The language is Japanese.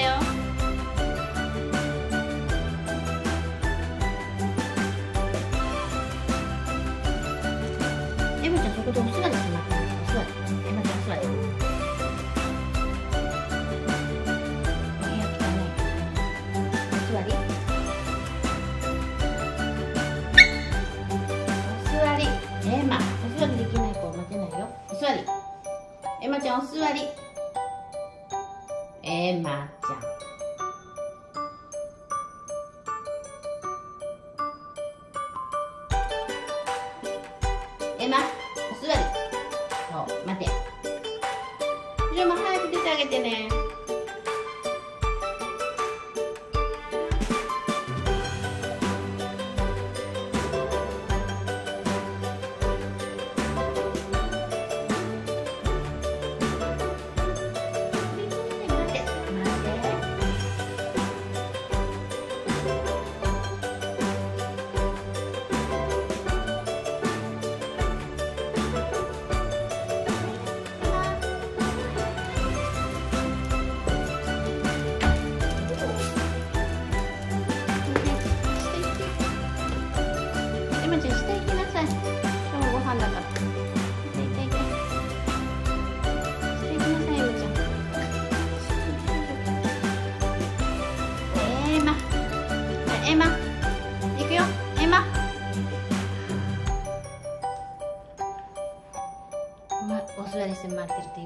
だよ。エマちゃんそこでお座りしなくてお座りエマちゃんお座りお部屋来たね。お座り。お座り。エマ。お座りできない子待てないよ。お座り。エマちゃんお座り。エマちゃん。エマお座り。そう待て。じジュマ早く出てあげてね。エマ行くよエマ。お座りして待ってるとい